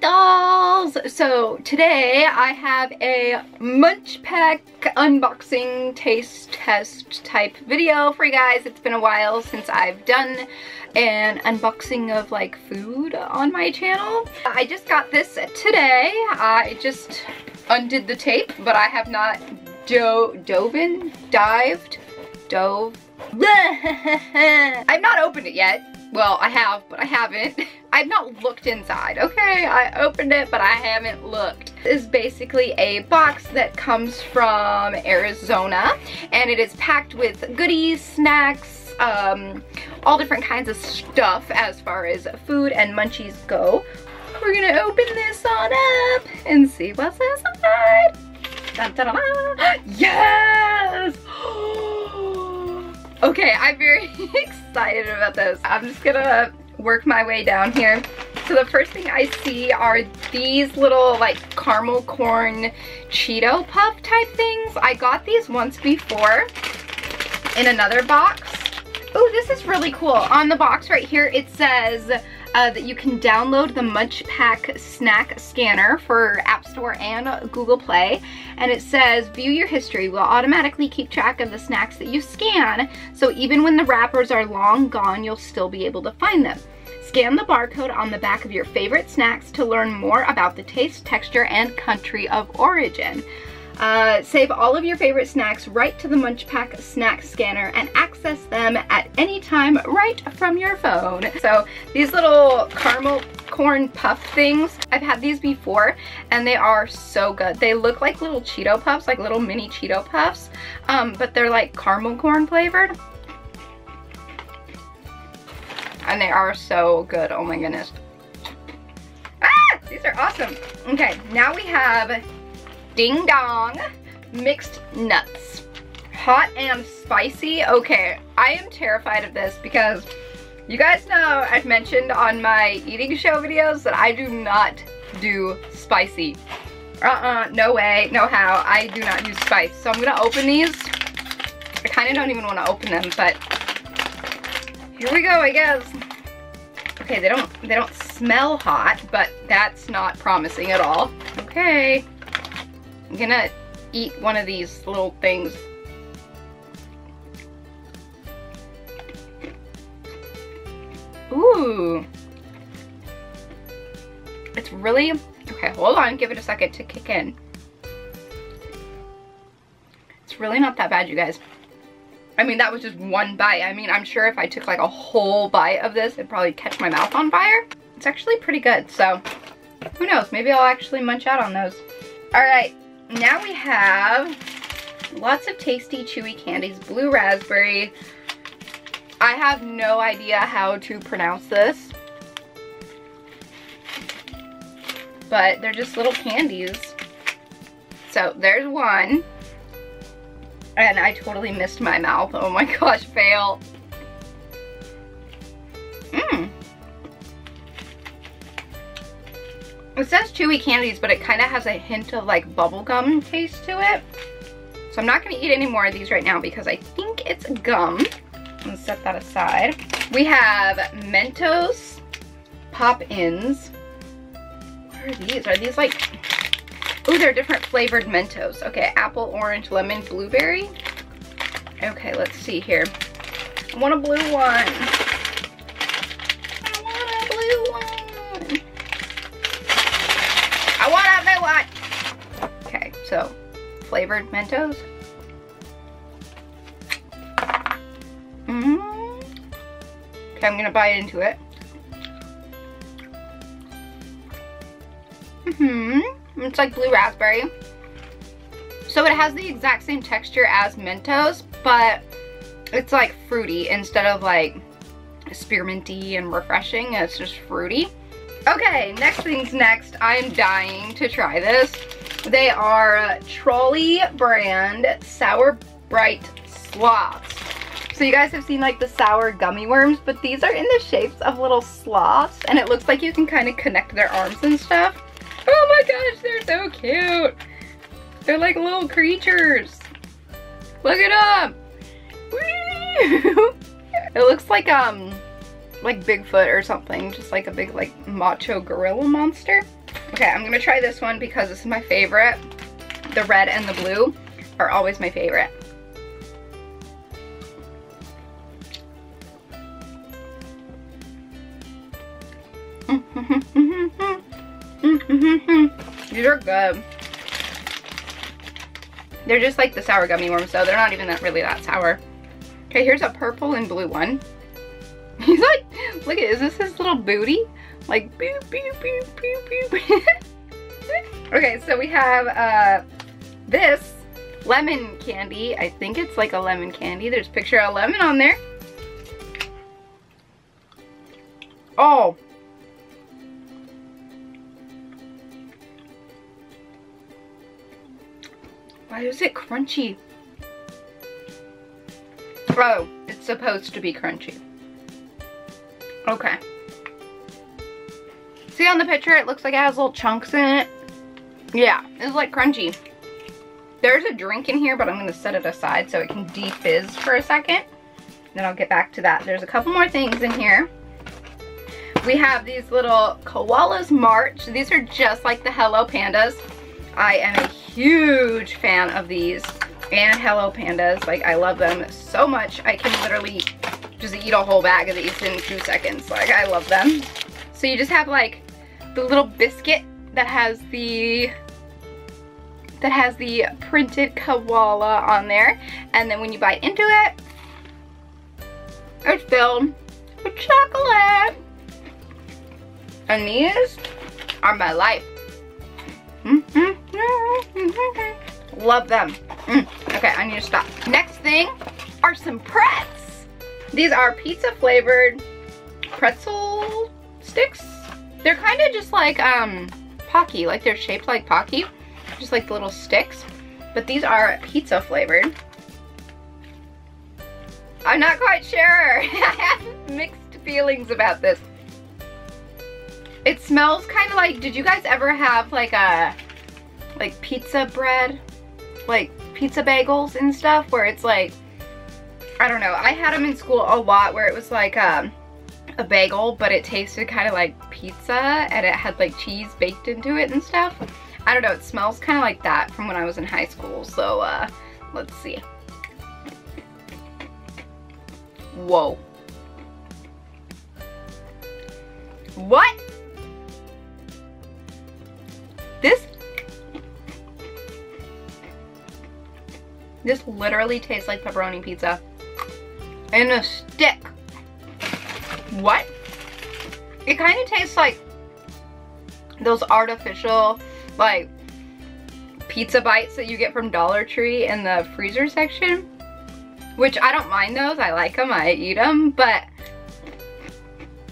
Dolls! So today I have a MunchPak unboxing taste test type video for you guys. It's been a while since I've done an unboxing of like food on my channel. I just got this today. I just undid the tape, but I have not do dove in, dived, dove. I've not opened it yet. Well, I have, but I haven't. I've not looked inside, okay? I opened it, but I haven't looked. This is basically a box that comes from Arizona, and it is packed with goodies, snacks, um, all different kinds of stuff as far as food and munchies go. We're gonna open this on up and see what's inside. Dun, dun, dun, yes! Okay, I'm very excited about this. I'm just gonna work my way down here. So the first thing I see are these little like caramel corn Cheeto puff type things. I got these once before in another box. Oh, this is really cool. On the box right here, it says uh, that you can download the MunchPak snack scanner for App Store and Google Play. And it says, view your history. We'll automatically keep track of the snacks that you scan. So even when the wrappers are long gone, you'll still be able to find them. Scan the barcode on the back of your favorite snacks to learn more about the taste, texture, and country of origin. Uh, save all of your favorite snacks right to the MunchPak snack scanner and access them at any time right from your phone. So these little caramel corn puff things, I've had these before and they are so good. They look like little Cheeto puffs, like little mini Cheeto puffs, um, but they're like caramel corn flavored. And they are so good, oh my goodness. Ah, these are awesome. Okay, now we have Ding Dong Mixed Nuts. Hot and spicy. Okay, I am terrified of this because you guys know I've mentioned on my eating show videos that I do not do spicy. Uh-uh, no way, no how. I do not use spice. So I'm gonna open these. I kind of don't even want to open them, but here we go, I guess. Okay, they don't they don't smell hot, but that's not promising at all. Okay. I'm gonna eat one of these little things. Ooh. It's really, okay, hold on, give it a second to kick in. It's really not that bad, you guys. I mean, that was just one bite. I mean, I'm sure if I took like a whole bite of this, it'd probably catch my mouth on fire. It's actually pretty good, so who knows? Maybe I'll actually munch out on those. All right, now we have lots of tasty chewy candies. Blue raspberry. I have no idea how to pronounce this. But they're just little candies. So there's one. And I totally missed my mouth. Oh my gosh, fail. Mmm. It says chewy candies, but it kind of has a hint of like bubblegum taste to it. So I'm not going to eat any more of these right now because I think it's gum. I'm going to set that aside. We have Mentos Pop-Ins. What are these? Are these like... Oh, they're different flavored Mentos. Okay, apple, orange, lemon, blueberry. Okay, let's see here. I want a blue one. I want a blue one. I want a blue one. Okay, so, flavored Mentos. Mm -hmm. Okay, I'm gonna bite into it. Mm hmm It's like blue raspberry. So it has the exact same texture as Mentos, but it's like fruity instead of like spearminty and refreshing. It's just fruity. Okay, next thing's next. I'm dying to try this. They are Trolli brand Sour Brite Sloths. So you guys have seen like the sour gummy worms, but these are in the shapes of little sloths and it looks like you can kind of connect their arms and stuff. Oh my gosh, they're so cute. They're like little creatures. Look at them. it looks like um like Bigfoot or something, just like a big like macho gorilla monster. Okay, I'm gonna try this one because this is my favorite. The red and the blue are always my favorite. These are good. They're just like the sour gummy worms, so they're not even that really that sour. Okay, here's a purple and blue one. He's like, look at, is this his little booty? Like, boop, boop, boop, boop, boop. okay, so we have uh, this lemon candy. I think it's like a lemon candy. There's a picture of a lemon on there. Oh. Why is it crunchy? Oh, it's supposed to be crunchy. Okay. See on the picture, it looks like it has little chunks in it. Yeah, it's like crunchy. There's a drink in here, but I'm gonna set it aside so it can defizz for a second. Then I'll get back to that. There's a couple more things in here. We have these little Koala's March. These are just like the Hello Pandas. I am a huge fan of these and Hello Pandas. Like, I love them so much. I can literally just eat a whole bag of these in two seconds. Like, I love them. So you just have like the little biscuit that has the that has the printed koala on there. And then when you bite into it, it's filled with chocolate. And these are my life. Mm-hmm. Love them. Mm. Okay, I need to stop. Next thing are some Pretz. These are pizza flavored pretzel sticks. They're kind of just like um, Pocky, like they're shaped like Pocky, just like the little sticks. But these are pizza flavored. I'm not quite sure. I have mixed feelings about this. It smells kind of like, did you guys ever have like a, like pizza bread? Like pizza bagels and stuff where it's like, I don't know. I had them in school a lot where it was like um, a bagel, but it tasted kind of like pizza and it had like cheese baked into it and stuff. I don't know, it smells kind of like that from when I was in high school. So uh, let's see. Whoa. What? This This literally tastes like pepperoni pizza. In a stick. What? It kind of tastes like those artificial, like, pizza bites that you get from Dollar Tree in the freezer section. Which I don't mind those. I like them. I eat them. But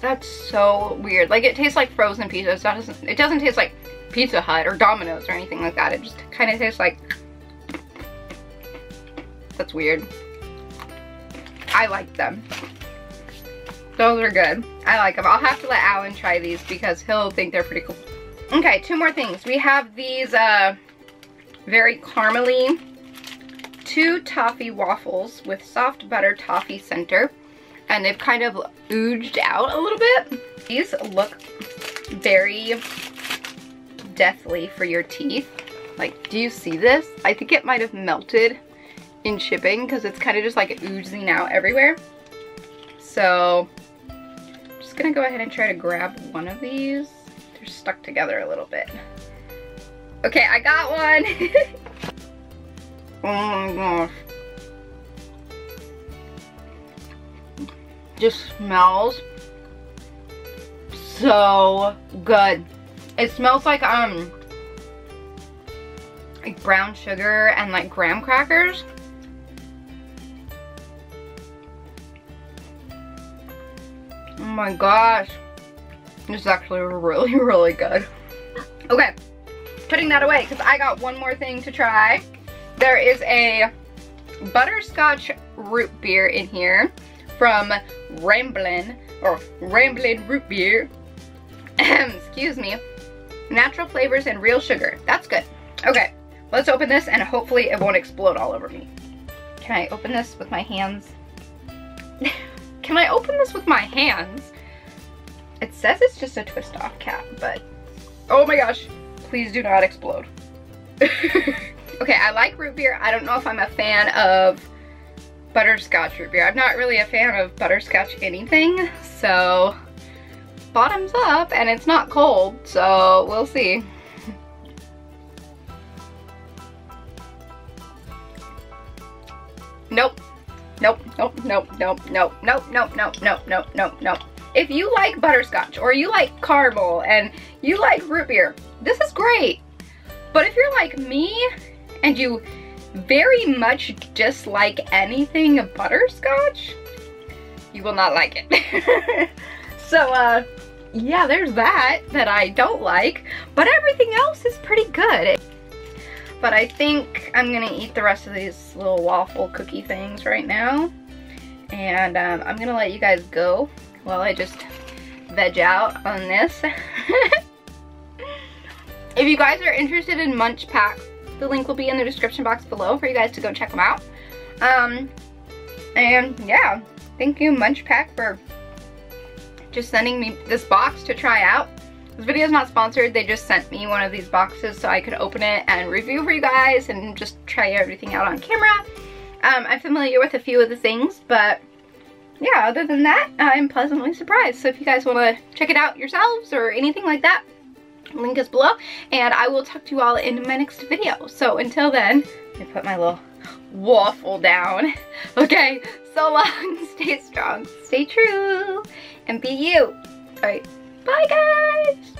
that's so weird. Like, it tastes like frozen pizza. It doesn't, it doesn't taste like Pizza Hut or Domino's or anything like that. It just kind of tastes like... That's weird. I like them. Those are good. I like them. I'll have to let Alan try these because he'll think they're pretty cool. Okay, two more things. We have these uh, very caramely two toffee waffles with soft butter toffee center. And they've kind of ooged out a little bit. These look very deathly for your teeth. Like, do you see this? I think it might have melted in shipping because it's kind of just like oozing out everywhere. So, I'm just gonna go ahead and try to grab one of these. They're stuck together a little bit. Okay, I got one. oh my gosh. Just smells so good. It smells like, um, like brown sugar and like graham crackers. My gosh. This is actually really, really good. Okay, putting that away because I got one more thing to try. There is a butterscotch root beer in here from Ramblin' or Ramblin' Root Beer. Excuse me natural flavors and real sugar. That's good. Okay, let's open this and hopefully it won't explode all over me. Can I open this with my hands? Can I open this with my hands? It says it's just a twist off cap, but Oh my gosh, please do not explode. okay, I like root beer. I don't know if I'm a fan of butterscotch root beer. I'm not really a fan of butterscotch anything, so bottoms up and it's not cold, so we'll see. Nope. Nope, nope, nope, nope, nope, nope, nope, nope, nope, nope. If you like butterscotch or you like caramel and you like root beer, this is great. But if you're like me and you very much dislike anything butterscotch, you will not like it. so, uh, yeah, there's that that I don't like, but everything else is pretty good. But I think I'm gonna eat the rest of these little waffle cookie things right now. And um, I'm gonna let you guys go while I just veg out on this. if you guys are interested in MunchPaks, the link will be in the description box below for you guys to go check them out. Um, and yeah, thank you MunchPak for just sending me this box to try out. This video is not sponsored, they just sent me one of these boxes so I could open it and review for you guys and just try everything out on camera. Um, I'm familiar with a few of the things, but yeah, other than that, I'm pleasantly surprised. So if you guys want to check it out yourselves or anything like that, link is below. And I will talk to you all in my next video. So until then, put my little waffle down. Okay, so long, stay strong, stay true, and be you. All right. Bye, guys!